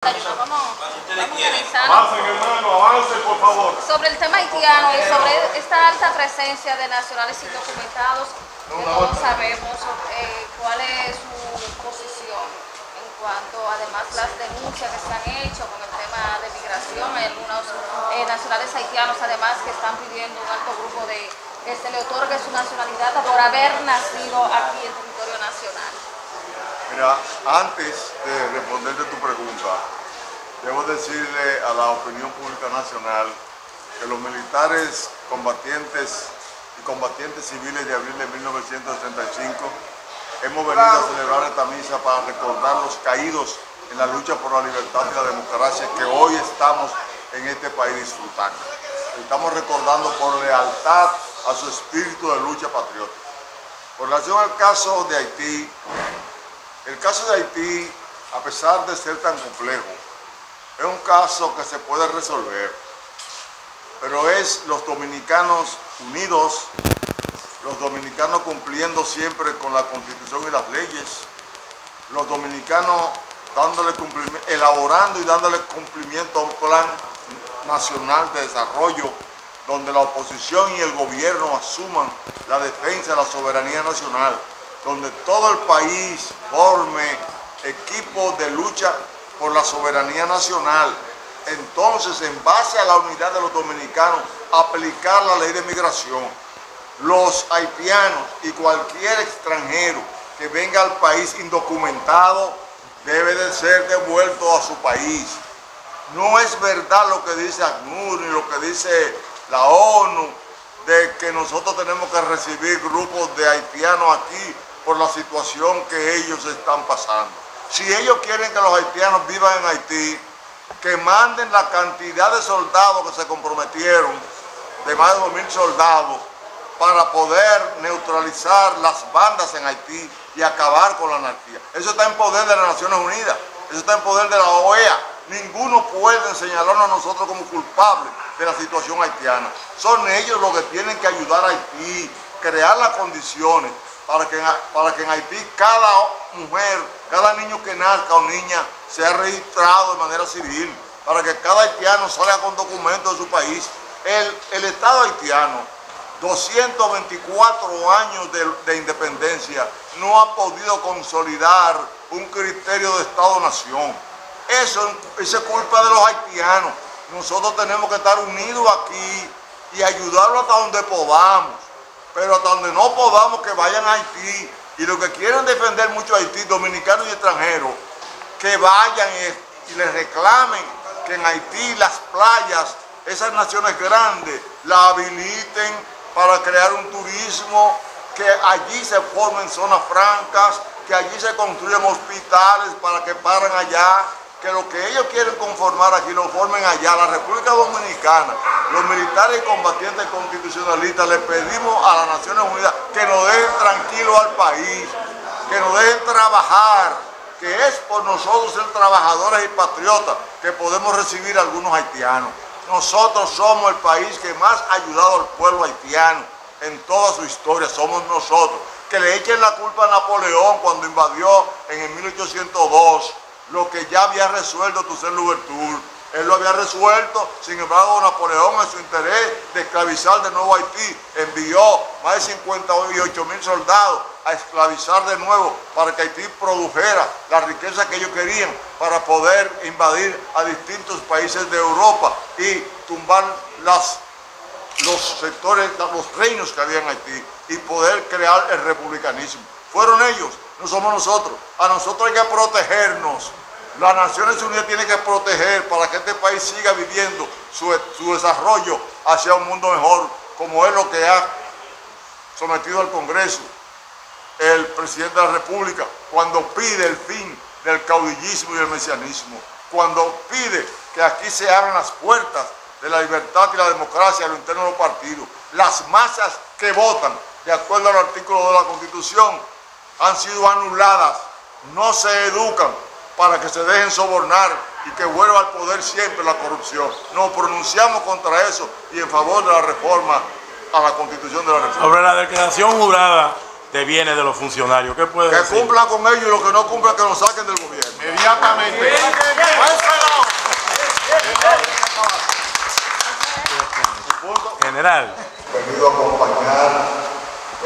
Vamos, vamos organizando. Avancen, hermano, avancen, por favor. Sobre el tema haitiano y sobre esta alta presencia de nacionales indocumentados, que todos sabemos eh, cuál es su posición en cuanto, además, las denuncias que se han hecho con el tema de migración. Hay algunos eh, nacionales haitianos, además, que están pidiendo un alto grupo de que se le otorgue su nacionalidad por haber nacido aquí en. Mira, antes de responderte tu pregunta, debo decirle a la opinión pública nacional que los militares combatientes y combatientes civiles de abril de 1935 hemos venido a celebrar esta misa para recordar los caídos en la lucha por la libertad y la democracia que hoy estamos en este país disfrutando. Estamos recordando por lealtad a su espíritu de lucha patriótica. Con relación al caso de Haití, el caso de Haití, a pesar de ser tan complejo, es un caso que se puede resolver, pero es los dominicanos unidos, los dominicanos cumpliendo siempre con la constitución y las leyes, los dominicanos dándole elaborando y dándole cumplimiento a un plan nacional de desarrollo donde la oposición y el gobierno asuman la defensa de la soberanía nacional, donde todo el país forme equipo de lucha por la soberanía nacional. Entonces, en base a la unidad de los dominicanos, aplicar la ley de migración. Los haitianos y cualquier extranjero que venga al país indocumentado debe de ser devuelto a su país. No es verdad lo que dice ACNUR ni lo que dice la ONU de que nosotros tenemos que recibir grupos de haitianos aquí por la situación que ellos están pasando. Si ellos quieren que los haitianos vivan en Haití, que manden la cantidad de soldados que se comprometieron, de más de 2.000 soldados, para poder neutralizar las bandas en Haití y acabar con la anarquía. Eso está en poder de las Naciones Unidas, eso está en poder de la OEA. Ninguno puede señalarnos a nosotros como culpables de la situación haitiana. Son ellos los que tienen que ayudar a Haití, crear las condiciones para que, para que en Haití cada mujer, cada niño que nazca o niña sea registrado de manera civil, para que cada haitiano salga con documentos de su país. El, el Estado haitiano, 224 años de, de independencia, no ha podido consolidar un criterio de Estado-nación. Eso, eso es culpa de los haitianos. Nosotros tenemos que estar unidos aquí y ayudarlo hasta donde podamos. Pero hasta donde no podamos que vayan a Haití. Y los que quieren defender mucho a Haití, dominicanos y extranjeros, que vayan y, les reclamen que en Haití las playas, esas naciones grandes, la habiliten para crear un turismo, que allí se formen zonas francas, que allí se construyan hospitales para que paren allá, que lo que ellos quieren conformar aquí lo formen allá. La República Dominicana, los militares y combatientes constitucionalistas, le pedimos a las Naciones Unidas que nos dejen tranquilos al país, que nos dejen trabajar, que es por nosotros ser trabajadores y patriotas que podemos recibir a algunos haitianos. Nosotros somos el país que más ha ayudado al pueblo haitiano en toda su historia, somos nosotros. Que le echen la culpa a Napoleón cuando invadió en el 1802 lo que ya había resuelto Toussaint Louverture. Él lo había resuelto, sin embargo Napoleón en su interés de esclavizar de nuevo Haití envió más de 58 mil soldados a esclavizar de nuevo para que Haití produjera la riqueza que ellos querían para poder invadir a distintos países de Europa y tumbar los sectores, los reinos que había en Haití y poder crear el republicanismo. Fueron ellos, no somos nosotros. A nosotros hay que protegernos. Las Naciones Unidas tienen que proteger para que este país siga viviendo su, desarrollo hacia un mundo mejor, como es lo que ha sometido al Congreso el presidente de la República cuando pide el fin del caudillismo y el mesianismo, cuando pide que aquí se abran las puertas de la libertad y la democracia a lo interno de los partidos. Las masas que votan, de acuerdo al artículo de la Constitución, han sido anuladas, no se educan para que se dejen sobornar y que vuelva al poder siempre la corrupción. Nos pronunciamos contra eso y en favor de la reforma a la constitución de la República. Sobre la declaración jurada de bienes de los funcionarios, ¿qué puede Que cumplan con ellos y los que no cumplan que los saquen del gobierno. Inmediatamente. General. Venido a acompañar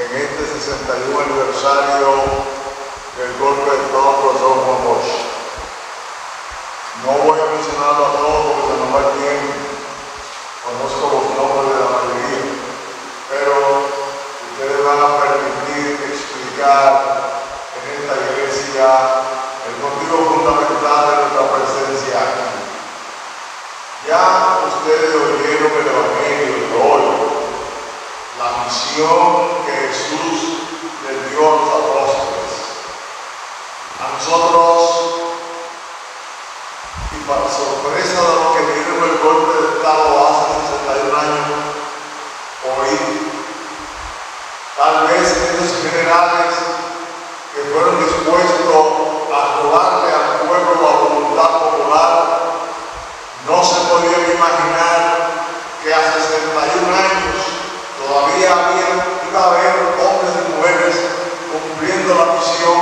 en este 61 aniversario del golpe de Estado profesor Juan Bosch. No voy a mencionarlo a todos porque se nos va el tiempo. Conozco los nombres de la mayoría, pero ustedes van a permitir explicar en esta iglesia el motivo fundamental de nuestra presencia aquí. Ya ustedes oyeron el Evangelio de hoy, la misión que Jesús les dio a los apóstoles. A nosotros, para sorpresa de los que vieron el golpe de Estado hace 61 años, hoy, tal vez estos generales que fueron dispuestos a robarle al pueblo la voluntad popular, no se podían imaginar que hace 61 años todavía había, iba a haber hombres y mujeres cumpliendo la misión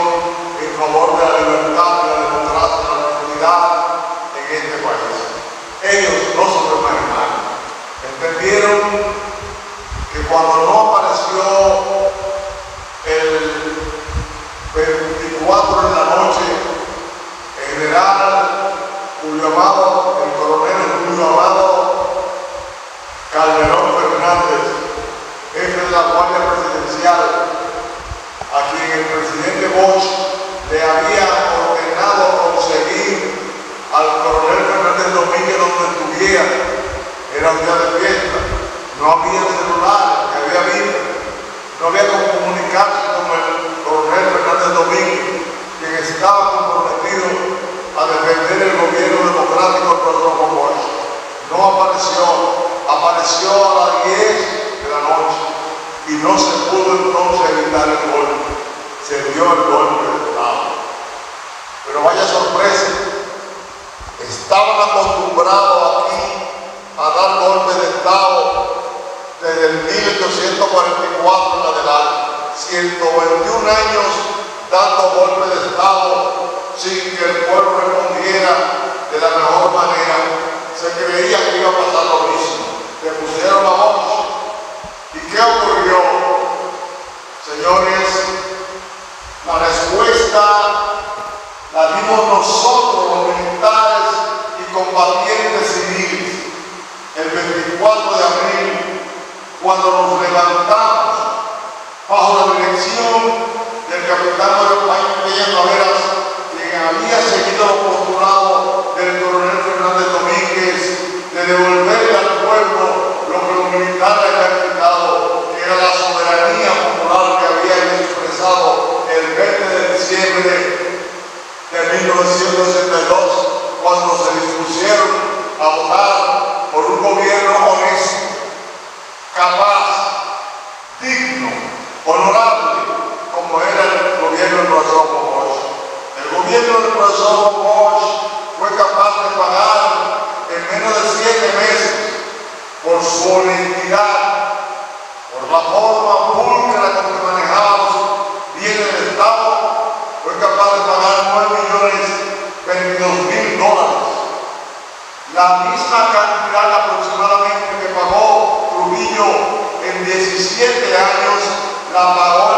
en favor de la libertad, de la democracia, de la comunidad en este país. Ellos no se lo imaginaron. Entendieron que cuando no apareció el 24 de la noche, el general Julio Amado, el coronel Julio Amado Calderón Fernández, jefe de la Guardia Presidencial, a quien el presidente Bosch le había ordenado conseguir al coronel Fernández Domínguez donde estuviera, era un día de fiesta, no había celular, que había vida, no había cómo comunicarse con el coronel Fernández Domínguez, quien estaba comprometido a defender el gobierno democrático del profesor Juan Bosch. Apareció, a las 10 de la noche y no se pudo entonces evitar el golpe. Se dio el golpe de Estado. Pero vaya sorpresa, estaban acostumbrados aquí a dar golpes de Estado desde el 1844 en adelante. 121 años dando golpes de Estado sin que el pueblo respondiera de la mejor manera. Se creía que iba a pasar lo mismo. Le pusieron la voz. ¿Y qué ocurrió? Señores, la respuesta nosotros, los militares y combatientes civiles, el 24 de abril, cuando nos levantamos bajo la dirección del capitán Mario Peña Taveras, quien había seguido los postulados del coronel Fernández Domínguez de devolverle al pueblo lo que los militares habían quitado, que era la soberanía popular que habían expresado el 20 de diciembre de 1962, cuando se dispusieron a votar por un gobierno honesto, capaz, digno, honorable, como era el gobierno del profesor Bosch. El gobierno del profesor Bosch fue capaz de pagar en menos de siete meses honestidad, por la forma pública con que manejábamos bienes del Estado, fue capaz de pagar 9 millones 22 mil dólares. La misma cantidad aproximadamente que pagó Trujillo en 17 años, la pagó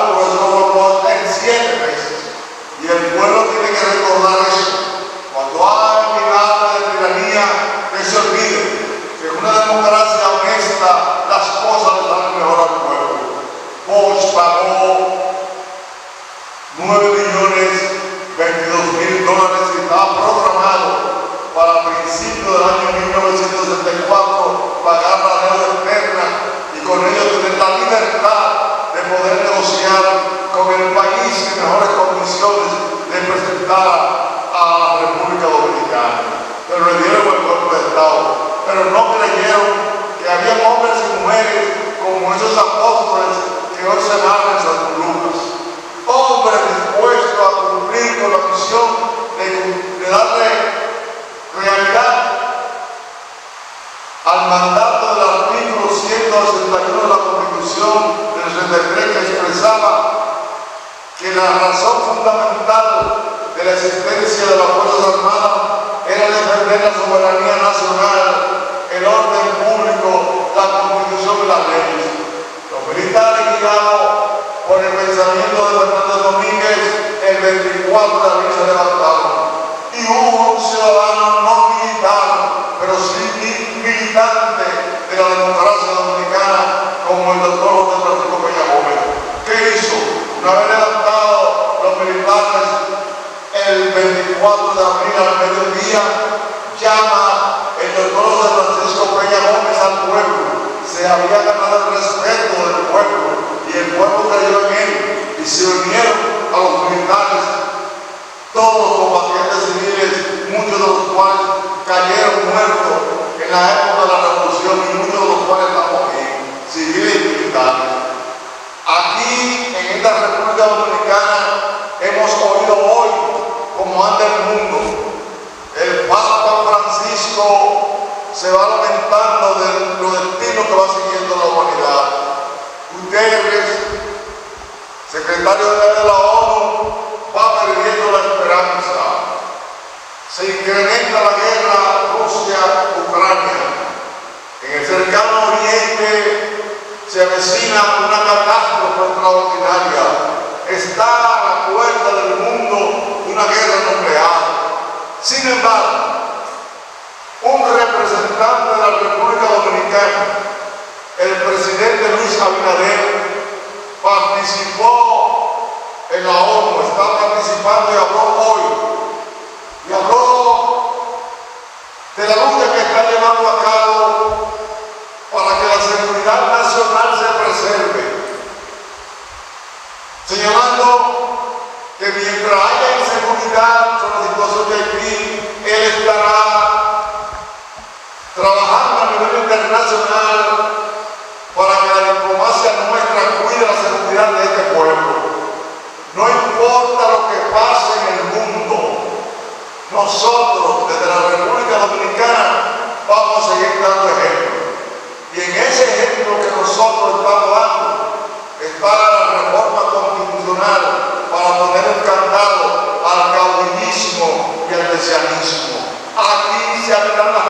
al mandato del artículo 161 de la Constitución del 73 que expresaba que la razón fundamental de la existencia de las Fuerzas Armadas era defender la soberanía nacional, el orden público, la constitución y las leyes. Los militares guiados por el pensamiento de Fernando Domínguez Había ganado el respeto del pueblo y el pueblo creyó en él y se unieron a los militares, todos los combatientes civiles, muchos de los cuales cayeron muertos en la época de la revolución y muchos de los cuales estamos aquí, civiles y militares. Aquí en esta República Dominicana hemos oído hoy como anda el mundo. El Papa Francisco se va lamentando de destinos que va siguiendo la humanidad. Guterres, secretario de la ONU, va perdiendo la esperanza. Se incrementa la guerra Rusia-Ucrania. En el cercano oriente se avecina una catástrofe extraordinaria. Está a la puerta del mundo una guerra nuclear. Sin embargo, representante de la República Dominicana, el presidente Luis Abinader, participó en la ONU, está participando y habló hoy. Y habló de la lucha que está llevando a cabo para que la seguridad nacional se preserve, señalando que mientras haya inseguridad sobre la situación de Haití, él estará Allah subhanahu